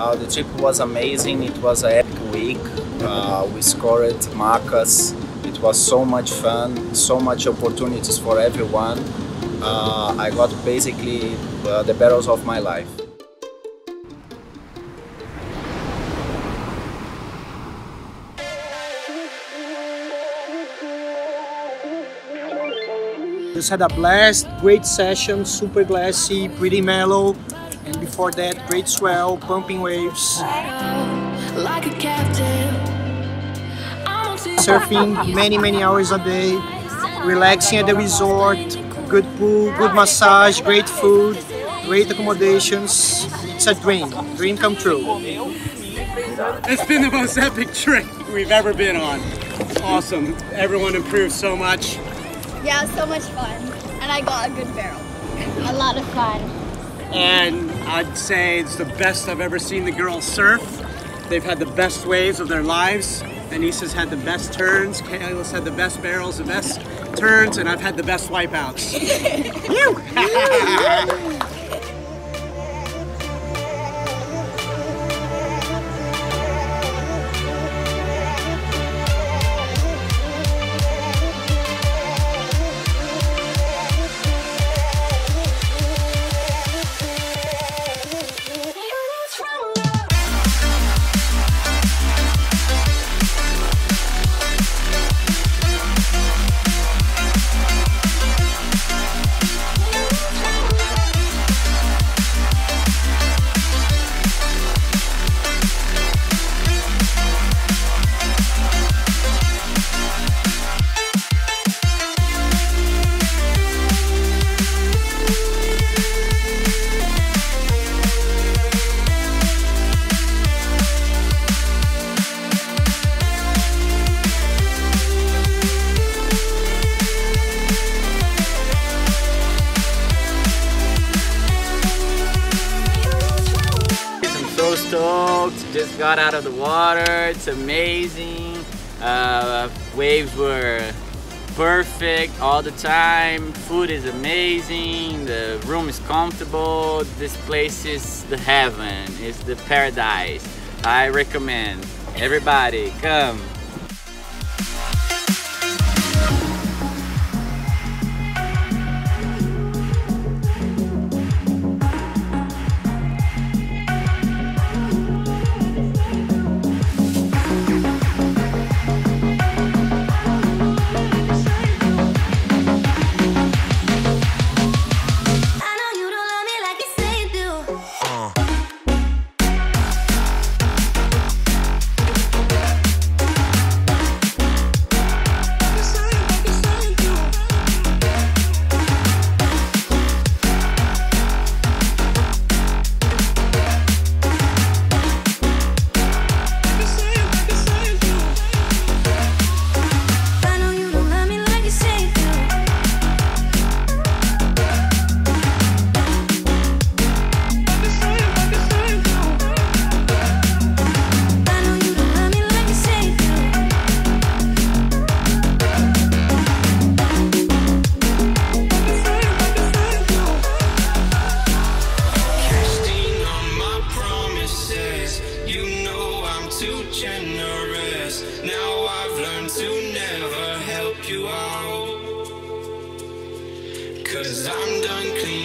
Uh, the trip was amazing. It was an epic week. Uh, we scored marcas. It was so much fun, so much opportunities for everyone. Uh, I got basically uh, the barrels of my life. Just had a blast, great session, super glassy, pretty mellow, and before that, great swell, pumping waves. Like a captain. Surfing many, many hours a day, relaxing at the resort, good pool, good massage, great food, great accommodations. It's a dream, dream come true. It's been the most epic trip we've ever been on. Awesome. Everyone improved so much. Yeah, so much fun. And I got a good barrel. A lot of fun. And I'd say it's the best I've ever seen the girls surf. They've had the best waves of their lives. Anissa's had the best turns. Kayla's had the best barrels, the best turns, and I've had the best wipeouts. stoked. Just got out of the water. It's amazing. Uh, waves were perfect all the time. Food is amazing. The room is comfortable. This place is the heaven. It's the paradise. I recommend everybody come. you out. Cause I'm done clean.